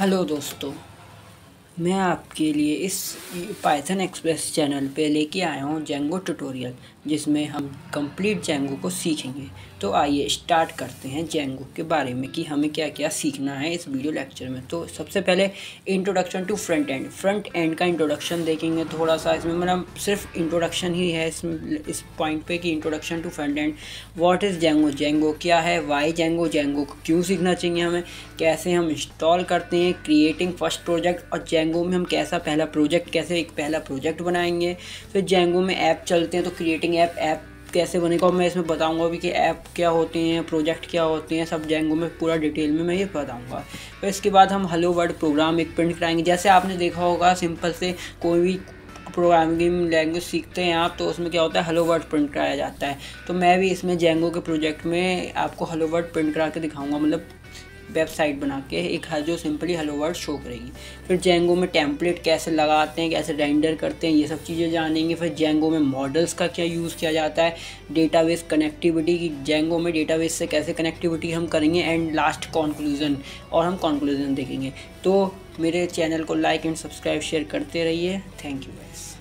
Hello दोस्तों मैं आपके लिए इस पाइथन एक्सप्रेस चैनल पे लेके आया हूँ जेंगो ट्यूटोरियल जिसमें हम कंप्लीट जेंगो को सीखेंगे। तो आइए स्टार्ट करते हैं जेंगो के बारे में कि हमें क्या क्या सीखना है इस वीडियो लेक्चर में। तो सबसे पहले introduction to front end front end का इंट्रोडक्शन देखेंगे थोड़ा सा इसमें मतलब सिर्फ़ इंट्रोडक्शन ही है इस इस पॉइंट पे कि introduction to front end what is Django Django क्या है? वाई जेंगो जेंगो क्यों सीखना चाहिए हमें? कैसे हम इंस्टॉल करते हैं? क्रिएटिंग फ़र्स्ट प्रोजेक्ट और जेंगो में हम कैसा पहला प्रोजेक्ट कैसे एक पहला प्रोजेक्ट बनाएँगे? फिर जेंगो में ऐप चलते हैं तो क्रिएटिंग ऐप ऐप कैसे बनेगा? मैं इसमें बताऊँगा भी कि ऐप क्या होते हैं प्रोजेक्ट क्या होते हैं, सब जेंगो में पूरा डिटेल में मैं ये बताऊँगा। फिर इसके बाद हम हेलो वर्ड प्रोग्राम एक प्रिंट कराएँगे। जैसे आपने देखा होगा सिंपल से कोई भी प्रोग्रामिंग लैंग्वेज सीखते हैं आप तो उसमें क्या होता है हेलो वर्ड प्रिंट कराया जाता है। तो मैं भी इसमें जेंगो के प्रोजेक्ट में आपको हेलो वर्ड प्रिंट करा के दिखाऊँगा। मतलब वेबसाइट बना के एक हर जो सिंपली हेलो वर्ड शो करेगी। फिर जेंगो में टेम्पलेट कैसे लगाते हैं, कैसे रेंडर करते हैं, ये सब चीज़ें जानेंगे। फिर जेंगो में मॉडल्स का क्या यूज़ किया जाता है डेटाबेस कनेक्टिविटी की जेंगो में डेटाबेस से कैसे कनेक्टिविटी हम करेंगे एंड लास्ट कॉन्क्लूज़न और हम कॉन्क्लूज़न देखेंगे। तो मेरे चैनल को लाइक एंड सब्सक्राइब शेयर करते रहिए। Thank you guys